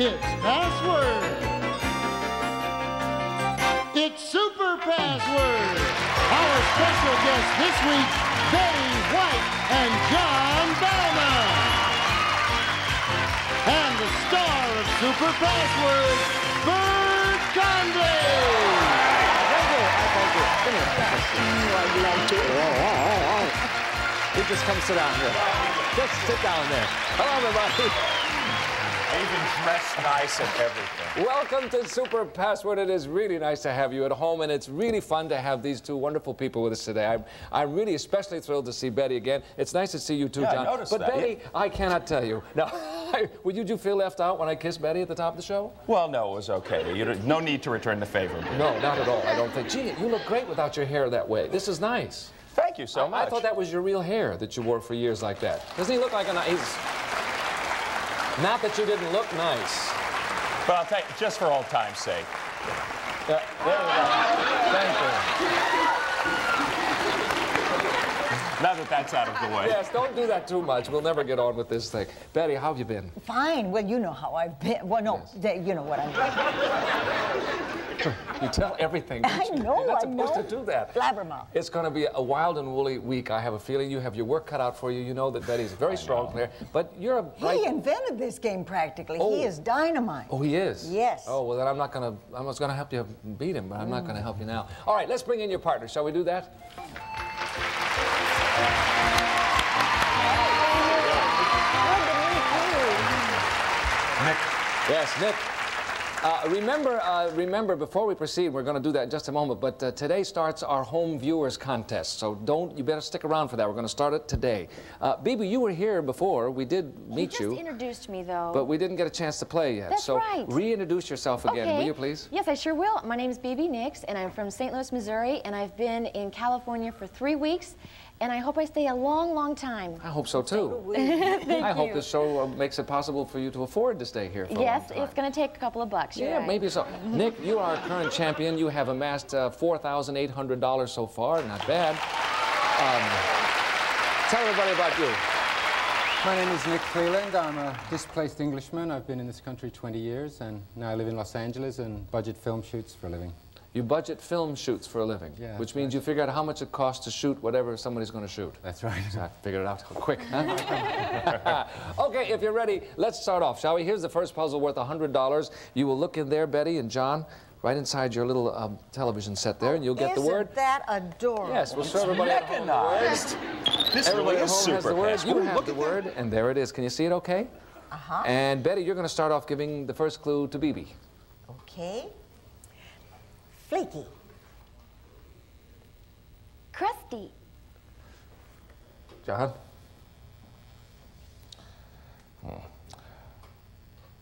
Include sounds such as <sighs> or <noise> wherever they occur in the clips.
It's password. It's super password. Our special guests this week, Betty White and Jon Bauman. And the star of Super Password, Bert Convy. Thank you. I thank you. Come here. You just come sit down here. Just sit down there. Hello, everybody. Even dressed nice and everything. Welcome to Super Password. It is really nice to have you at home, and it's really fun to have these two wonderful people with us today. I'm, I'm really especially thrilled to see Betty again. It's nice to see you too, Yeah, I Jon. noticed but that. Betty, I cannot tell you. Now, <laughs> would you, do feel left out when I kissed Betty at the top of the show? Well, no, it was okay. You no need to return the favor. No, not at all. I don't think. Gee, you look great without your hair that way. This is nice. Thank you so I- much. I thought that was your real hair that you wore for years like that. Doesn't he look like a nice? Not that you didn't look nice. But I'll tell you, just for old time's sake. Yeah, there we go. Thank you. Now that that's out of the way. Yes, don't do that too much. We'll never get on with this thing. Betty, how have you been? Fine. Well, you know how I've been. Well, no, th- you know what I'm doing. You tell everything. I you? know, You're not supposed to do that. Blabbermouth. It's going to be a wild and woolly week. I have a feeling you have your work cut out for you. You know that Betty's a very strong player, but you're a bright. He invented this game practically. Oh. He is dynamite. Oh, he is. Yes. Oh well, then I'm not gonna. I was gonna help you beat him, but I'm not gonna help you now. All right, let's bring in your partner. Shall we do that? Yes, Nick. Uh, remember, uh, remember, before we proceed, we're going to do that in just a moment, but uh, today starts our home viewers contest, so don't, you better stick around for that. We're going to start it today. Uh, Bibi, you were here before. We did You meet just you, introduced me, though. but we didn't get a chance to play yet. That's so right. reintroduce yourself again, okay. will you please? Yes, I sure will. My name is Bibi Nix, and I'm from St. Louis, Missouri, and I've been in California for three weeks, and I hope I stay a long, long time. I hope so too. <laughs> I hope this show uh, makes it possible for you to afford to stay here for a Yes, long time. it's going to take a couple of bucks. Yeah, right. maybe so. <laughs> Nick, you are our current champion. You have amassed uh, $4,800 so far. Not bad. Um, tell everybody about you. My name is Nick Cleland. I'm a displaced Englishman. I've been in this country 20 years and now I live in Los Angeles and budget film shoots for a living. You budget film shoots for a living, Yeah, which that's means you figure out how much it costs to shoot whatever somebody's going to shoot. That's right. So I figured it out <laughs> quick, huh? <laughs> okay, if you're ready, let's start off, shall we? Here's the first puzzle worth $100. You will look in there, Betty and Jon, right inside your little um, television set there, and you'll get the word. Isn't that adorable? Yes, we'll show everybody at home the word. mechanized. This Everybody really at is home has the word. You Ooh, have look the at word, and there it is. Can you see it okay? Uh-huh. And Betty, you're going to start off giving the first clue to Bibi. Okay. Flaky. Crusty. Jon?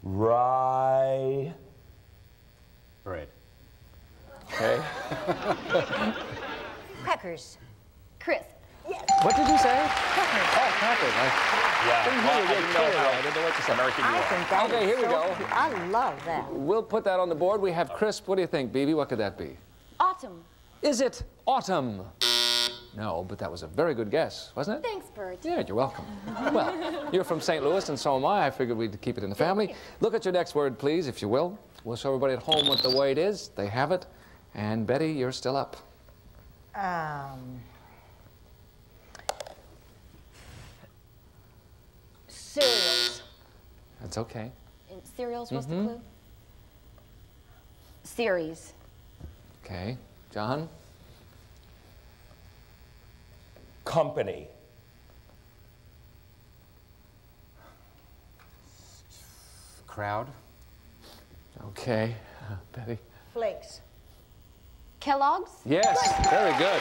Rye. Bread. Okay. <laughs> Crackers. Crisp. What did you say? Crackers. Oh, crackers. I Yeah. didn't Well, hear I didn't know how I didn't know what you said. American you I think that Okay, is here we go. cute. I love that. We'll put that on the board. We have crisp. What do you think, Bibi? What could that be? Autumn. Is it autumn? No, but that was a very good guess, wasn't it? Thanks, Bert. Yeah, you're welcome. well, you're from St. Louis, and so am I. I figured we'd keep it in the family. Look at your next word, please, if you will. We'll show everybody at home what the word is. They have it. And Betty, you're still up. Um, cereals. That's okay. And cereals, what's Mm-hmm. the clue? Series. Okay. Jon? Company. Crowd. Okay. <laughs> Betty? Flakes. Kellogg's. Yes, very good.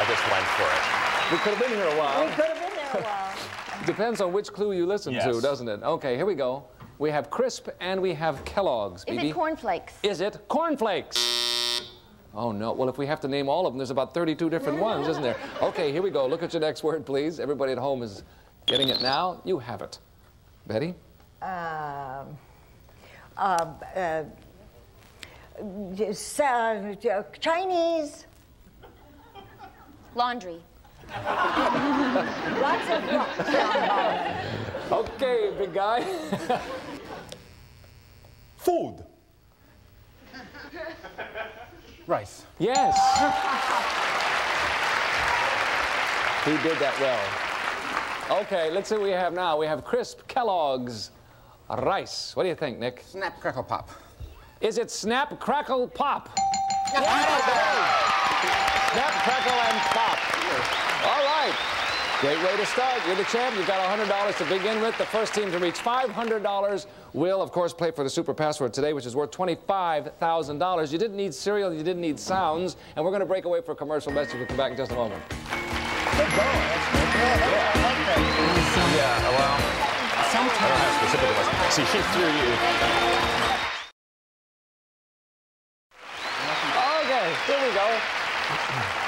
I just went for it. We could have been here a while. We could have been there a while. Depends on which clue you listen to, doesn't it? Okay, here we go. We have crisp and we have Kellogg's. Is BB. it cornflakes? Is it cornflakes? Oh no. Well, if we have to name all of them, there's about 32 different ones, isn't there? Okay, here we go. Look at your next word, please. Everybody at home is getting it now. You have it. Betty? Um, uh, uh, uh, Chinese. Laundry. Lots of Okay, big guy. Food. Rice. Yes. <laughs> he did that well. Okay, let's see what we have now. We have crisp Kellogg's rice. What do you think, Nick? Snap, crackle, pop. Is it Snap, Crackle, Pop? Snap, Crackle, and Pop. All right. Great way to start. You're the champ. You've got $100 to begin with. The first team to reach $500 will, of course, play for the super password today, which is worth $25,000. You didn't need cereal. You didn't need sounds. And we're going to break away for a commercial message. We'll come back in just a moment. Yeah, well, I don't have specific ones. See, he threw you. Okay, here we go.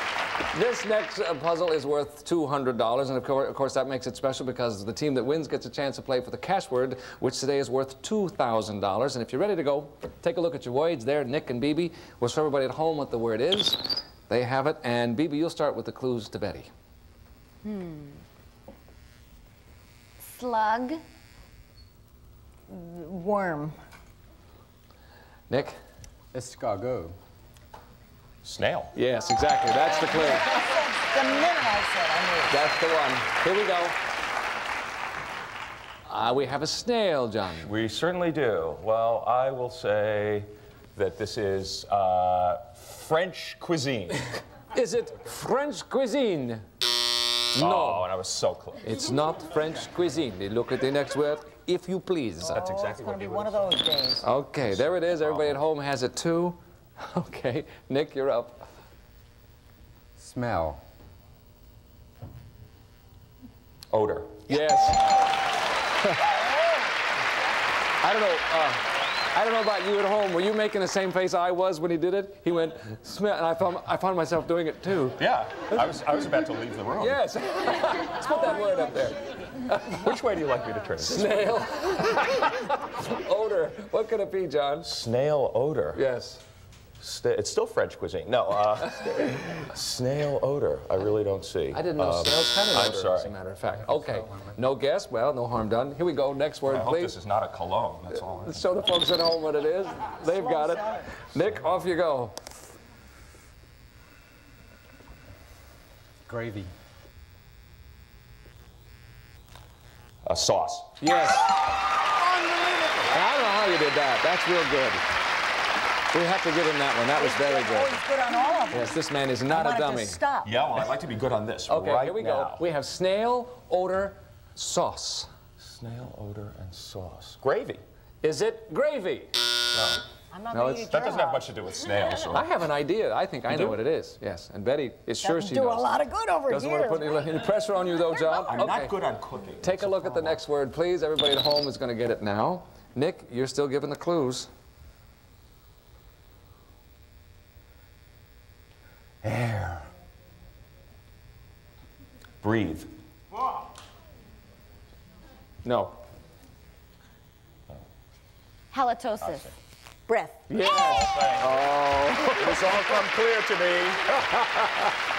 This next uh, puzzle is worth $200, and of course, of course that makes it special because the team that wins gets a chance to play for the cash word, which today is worth $2,000. And if you're ready to go, take a look at your words there, Nick and BB. We'll show everybody at home what the word is. They have it, and BB, you'll start with the clues to Betty. Hmm. Slug. Worm. Nick? Escargot. Snail. Yes, exactly. That's the clue. The minute I said I knew it. That's the one. Here we go. Uh, we have a snail, Jon. We certainly do. Well, I will say that this is uh, French cuisine. <laughs> Is it French cuisine? No. Oh, and I was so close. It's not French cuisine. Look at the next word, if you please. That's Oh, it's exactly going what to you be one of those days. Okay, there it is. Everybody at home has it too. <laughs> Okay, Nick, you're up. Smell. Odor. Yes. <laughs> I don't know. Uh, I don't know about you at home. Were you making the same face I was when he did it? He went smell, and I found I found myself doing it too. Yeah, I was, I was about to leave the room. Yes. <laughs> Let's put that word up there. Which way do you like me to turn it? Snail. Odor. What could it be, Jon? Snail odor. Yes. Sta- it's still French cuisine. No, uh, <laughs> snail odor. I really don't see. I didn't know Um, snails had an odor. I'm sorry. as a matter of fact. Okay. No guess. Well, no harm done. Here we go. Next word, I hope please. this is not a cologne. That's all. Let's <laughs> show the folks at home what it is. They've got it. Nick, off you go. Gravy. A sauce. Yes. I don't know how you did that. That's real good. We have to give him that one. That was very Oh, good. he's good on all of them. Yes, this man is not I a dummy. to stop. Yeah, well, I'd like to be good on this Okay, right here we now. go. We have snail odor sauce. Snail odor and sauce. Gravy. Is it gravy? I'm not No, going to it's- eat That doesn't have much to do with snails. Or... I have an idea. I think I know do? what it is. Yes, and Betty is sure Doesn't she do knows. a lot of good over Doesn't here. want to put any, any <laughs> pressure on you, though, Jon. I'm okay. not good on cooking. Take a look at the next word, please. Everybody at home is going to get it now. Nick, you're still giving the clues. Air. Breathe. No. Halitosis. Breath. Yes. Oh. It's all come clear to me. <laughs>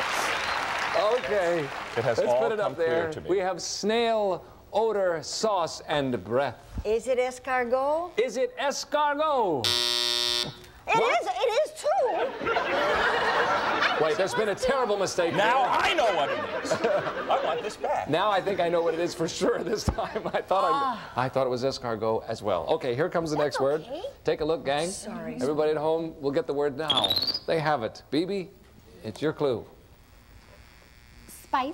Okay. It has Let's all put it come up there. clear to me. We have snail odor, sauce, and breath. Is it escargot? Is it escargot? It is. It is too. Wait, there's been a terrible mistake. Now there. I know what it is. <laughs> I want this back. Now I think I know what it is for sure this time. <laughs> I thought Ah. I, I thought it was escargot as well. Okay, here comes the next word. Take a look, gang. Sorry. Everybody at home we'll get the word now. They have it. BB, it's your clue. Spice.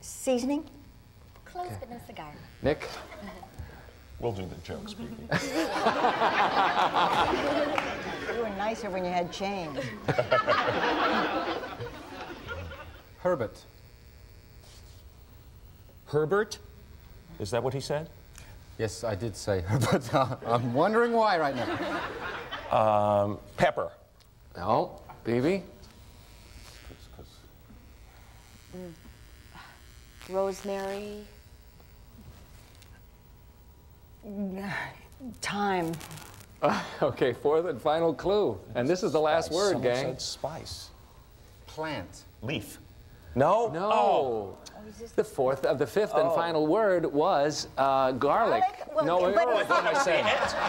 Seasoning. Close, but no cigar. Nick, <laughs> We'll do the jokes, baby. <laughs> You were nicer when you had change. <laughs> Herbert. Herbert? Is that what he said? Yes, I did say Herbert. <laughs> I'm wondering why right now. Um, pepper. no. BB, Rosemary. <sighs> Time. <sighs> okay, fourth and final clue. And this is the last word, Someone gang. said spice. Plant. Leaf. No? No. Oh. The fourth of the fifth and final word was uh, garlic. Garlic? Well, no, but wait, wait, what am I saying?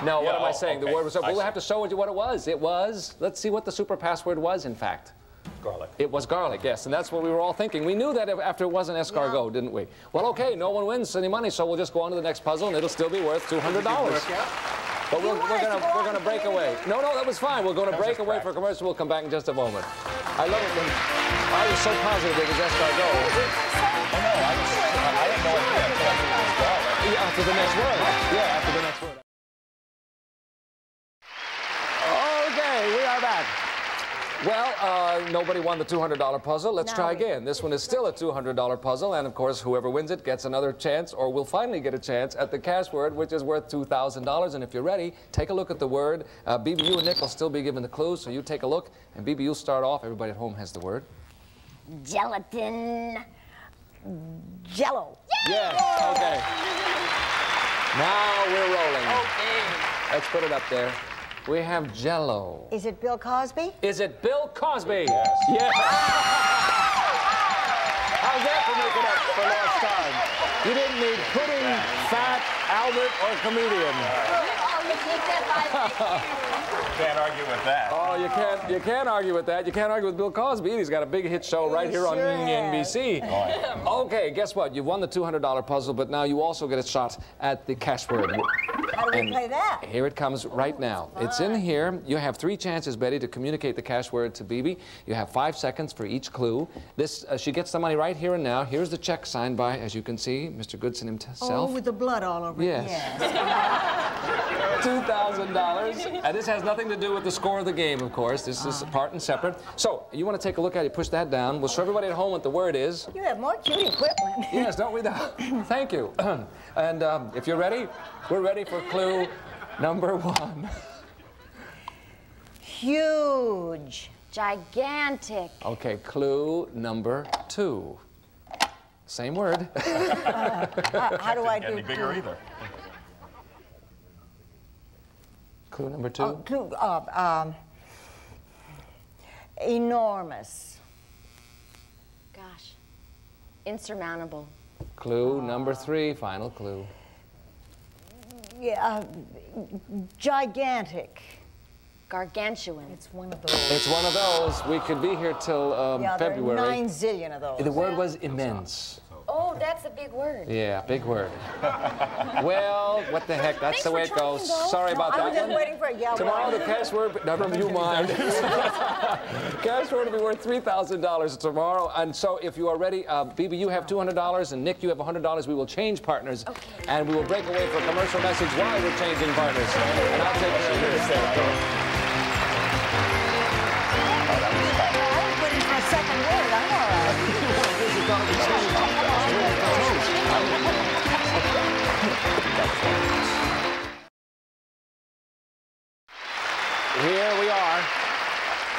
No, what am I oh, saying? The word was. We'll have to show you what it was. It was. Let's see what the super password was. In fact, Garlic. it was garlic. Yes, and that's what we were all thinking. We knew that after it wasn't escargot, didn't we? Well, okay, no one wins any money, so we'll just go on to the next puzzle, and it'll still be worth two hundred dollars. But we're, we're gonna we're gonna break away. No, no, that was fine. We're gonna break just away for practice. commercial. We'll come back in just a moment. I love it when I was so positive it was escargot. Oh, no, I, was, I had no idea until I knew it was garlic. Yeah, after the next word. Yeah, after the next word. Okay, we are back. Well, uh, nobody won the $200 puzzle. Let's No, try again. This one is still a $200 puzzle, and of course, whoever wins it gets another chance, or will finally get a chance at the cash word, which is worth $2,000. And if you're ready, take a look at the word. Uh, BBU and Nick will still be given the clues, so you take a look, and BBU start off. Everybody at home has the word. Gelatin. Jello. Yes. Okay. Now we're rolling. Okay. Let's put it up there. We have Jello. Is it Bill Cosby? Is it Bill Cosby? Yes. Yes. How's that for making up for lost time? You didn't need pudding, fat, Albert, or comedian. <laughs> Can't argue with that. Oh, you can't you can't argue with that. You can't argue with Bill Cosby. He's got a big hit show right here on has. NBC. Okay, guess what? You've won the $200 puzzle, but now you also get a shot at the cash word. How do we And play that? Here it comes right now. It's in here. You have three chances, Betty, to communicate the cash word to Bibi. You have five seconds for each clue. This, uh, she gets the money right here and now. Here's the check signed by, as you can see, Mr. Goodson himself. Oh, with the blood all over Yes. it. Yes. <laughs> $2,000. And this has nothing to do with the score of the game, of course. This is part and separate. So, you want to take a look at it, push that down. We'll show everybody at home what the word is. You have more cute equipment. Yes, don't we? though? <laughs> Thank you. <clears throat> and um, if you're ready, we're ready for clue number one. Huge. Gigantic. Okay, clue number two. Same word. <laughs> Uh, how do I Get do? any bigger either. clue number two. Uh, clue, uh, um, enormous. Gosh. Insurmountable. clue number three, final clue. Yeah, uh, gigantic. Gargantuan. It's one of those. It's one of those. We could be here till um, yeah, there are February. nine zillion of those. The word was immense. Oh, that's a big word. Yeah, big word. <laughs> well, what the heck? That's Thanks the way it goes. though. Sorry No, about I that was just one. waiting for it. Yeah, Tomorrow the cash word, never you mind. <laughs> <laughs> cash word will be worth $3,000 tomorrow. And so if you are ready, uh, BB, you have $200 and Nick, you have $100. We will change partners and we will break away for a commercial message while we're changing partners. And I'll take care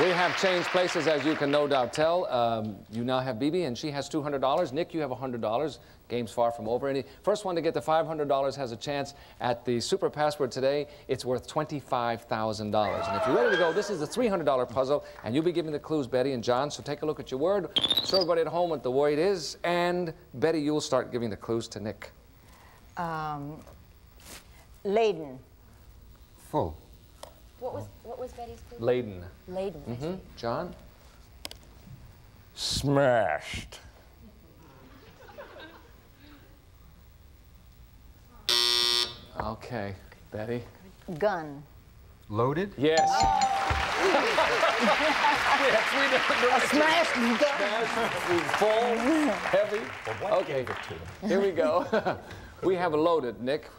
We have changed places, as you can no doubt tell. Um, you now have Bibi, and she has $200. Nick, you have $100. Game's far from over. Any first one to get the $500 has a chance at the super password today. It's worth $25,000. And if you're ready to go, this is the $300 puzzle, and you'll be giving the clues, Betty and Jon. So take a look at your word. Show everybody at home what the word is. And Betty, you'll start giving the clues to Nick. Um, laden. Full. What was what was Betty's clue? Laden. Laden. Hmm? Jon? Smashed. Okay. Betty? Gun. Loaded? Yes. <laughs> we have three different Smashed gun. Full, heavy. What Okay. gave it to him? Here we go. <laughs> <laughs> we have a loaded, Nick.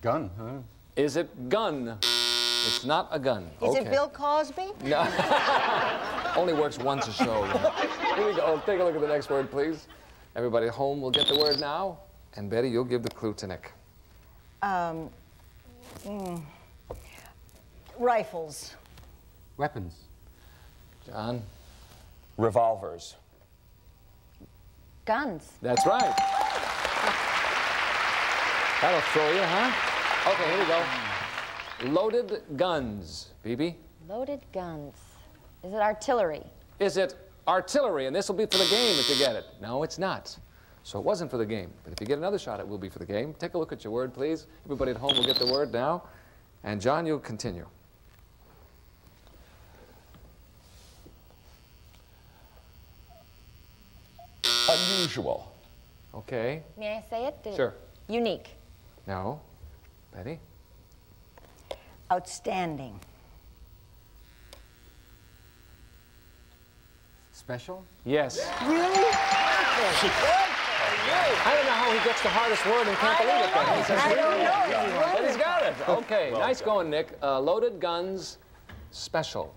Gun, huh? Is it gun? It's not a gun. Is okay. it Bill Cosby? No. <laughs> Only works once a show. Here we go. Take a look at the next word, please. Everybody at home will get the word now. And Betty, you'll give the clue to Nick. Um, mm, rifles. Weapons. Jon? Revolvers. Guns. That's right. That'll throw you, huh? Okay, here we go. Loaded guns. BB? Loaded guns. Is it artillery? Is it artillery? And this will be for the game if you get it. No, it's not. So it wasn't for the game. But if you get another shot, it will be for the game. Take a look at your word, please. Everybody at home will get the word now. And Jon, you'll continue. Unusual. Okay. May I say it? Did- Sure. Unique. No. Betty? Outstanding. Special? Yes. Really? I don't know how he gets the hardest word and can't believe it. Then. He says, I don't know. But he's got it. Okay, Well nice done. going, Nick. Uh, loaded guns, special.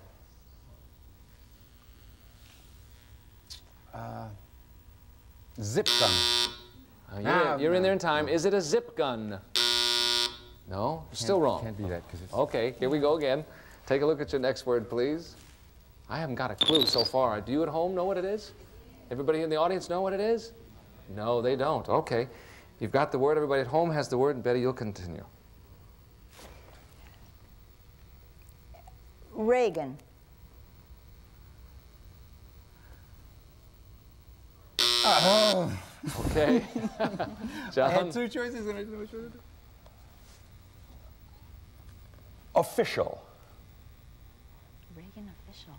Zip gun. Uh, you're, Ah, you're in there in time. Is it a zip gun? No, still wrong. Can't be that because it's. Okay, here we go again. Take a look at your next word, please. I haven't got a clue so far. Do you at home know what it is? Everybody in the audience know what it is? No, they don't. Okay. You've got the word. Everybody at home has the word. And Betty, you'll continue. Reagan. Okay. <laughs> Jon? two choices and I didn't know which one to do. Official. Reagan official.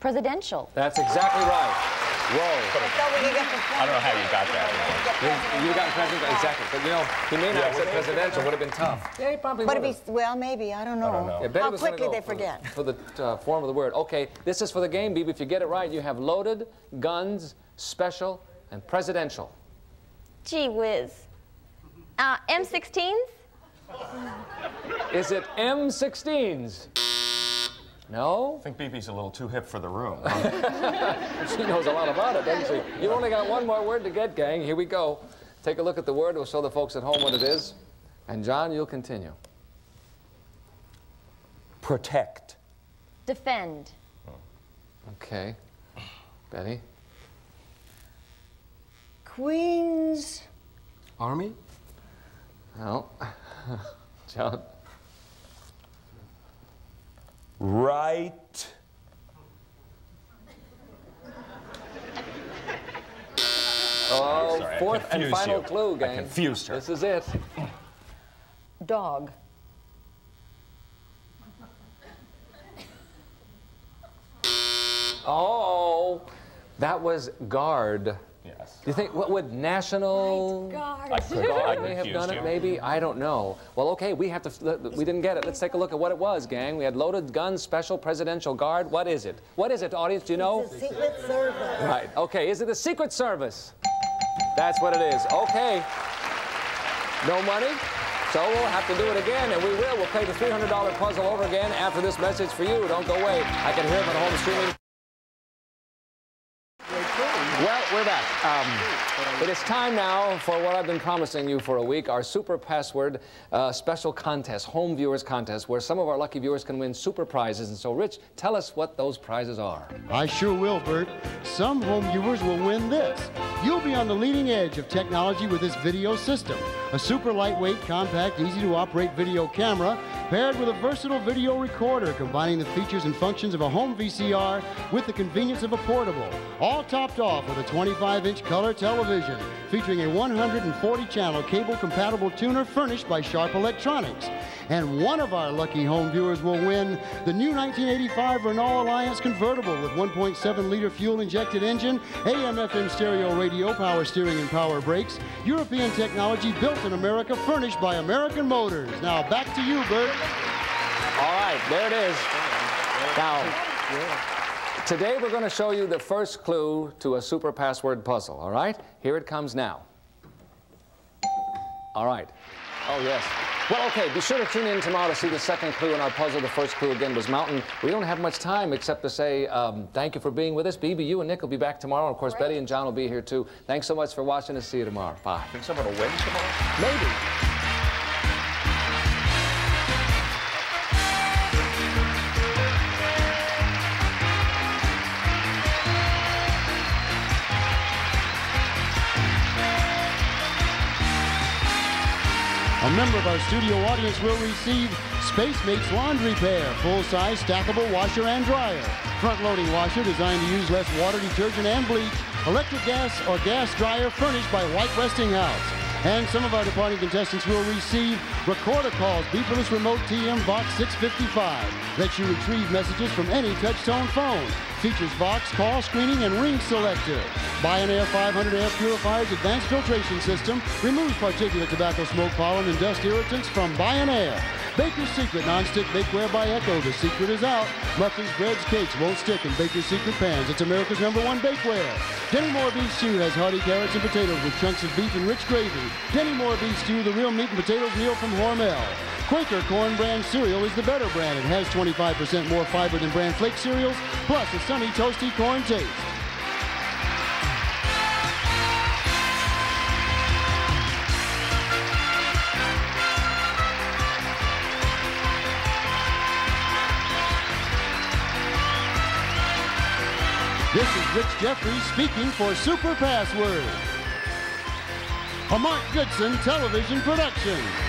Presidential. That's exactly right. Whoa. I thought we could get the I don't know how you got that. You, you got president, exactly. But you know, he may not have said presidential, would have been tough. Yeah, he probably But would if have. well, maybe, I don't know. don't know. Yeah, How quickly go they for- forget. For the uh, form of the word. Okay, this is for the game, Beeb. If you get it right, you have loaded, guns, special, and presidential. Gee whiz. Uh, M16s? Is it M16s? No? I think BB's a little too hip for the room. <laughs> She knows a lot about it, doesn't she? You've only got one more word to get, gang. Here we go. Take a look at the word. We'll show the folks at home what it is. And Jon, you'll continue. Protect. Defend. Okay. Betty? Queens. Army? No. <laughs> Jon? Right. Oh, Sorry, fourth and final you. clue, I gang. confused her. This is it. Dog. Oh, that was guard. Yes. Do you think what would national I could I <laughs> guard may have confused done you. it? Maybe I don't know. Well, okay, we have to. We didn't get it. Let's take a look at what it was, gang. We had loaded guns, special presidential guard. What is it? What is it, audience? Do you know? It's the Secret Service. Right. Okay. Is it the Secret Service? That's what it is. Okay. No money. So we'll have to do it again, and we will. We'll play the $300 puzzle over again after this message for you. Don't go away. I can hear it on the home streaming. Well, we're back. Um, it is time now for what I've been promising you for a week, our super password uh, special contest, home viewers contest, where some of our lucky viewers can win super prizes. And so, Rich, tell us what those prizes are. I sure will, Bert. Some home viewers will win this. You'll be on the leading edge of technology with this video system. A super lightweight, compact, easy to operate video camera paired with a versatile video recorder combining the features and functions of a home VCR with the convenience of a portable. All topped off with a 25-inch color television featuring a 140-channel cable-compatible tuner furnished by Sharp Electronics. And one of our lucky home viewers will win the new 1985 Renault Alliance convertible with 1.7-liter fuel-injected engine, AM/FM stereo radio, power steering and power brakes, European technology built in America, furnished by American Motors. Now back to you, Bert. All right, there it is. Now, today we're going to show you the first clue to a super password puzzle, all right? Here it comes now. All right. Oh, yes. Well, okay, be sure to tune in tomorrow to see the second clue in our puzzle. The first clue, again, was mountain. We don't have much time except to say um, thank you for being with us. BB, you and Nick will be back tomorrow. Of course, Betty and Jon will be here, too. Thanks so much for watching us. See you tomorrow. Bye. Think someone will win tomorrow? Maybe. Member of our studio audience will receive Space Mates Laundry Pair, full-size stackable washer and dryer. Front-loading washer designed to use less water, detergent, and bleach. Electric gas or gas dryer furnished by White Westinghouse. And some of our departing contestants will receive recorder calls, beeperless remote TM Box 655. Lets you retrieve messages from any touch-tone phone. Features Vox call screening and ring selector. Bionair 500 air purifier's advanced filtration system removes particulate tobacco smoke pollen and dust irritants from Bionair. Baker's Secret Non-Stick Bakeware by Ekco. The secret is out. Muffins, breads, cakes won't stick in Baker's Secret pans. It's America's number one bakeware. Dinty Moore Beef Stew has hearty carrots and potatoes with chunks of beef and rich gravy. Dinty Moore Beef Stew, the real meat and potatoes meal from Hormel. Quaker Corn Bran cereal is the better brand. It has 25% more fiber than bran flake cereals, plus a sunny, toasty corn taste. This is Rich Jeffries speaking for Super Password. A Mark Goodson television production.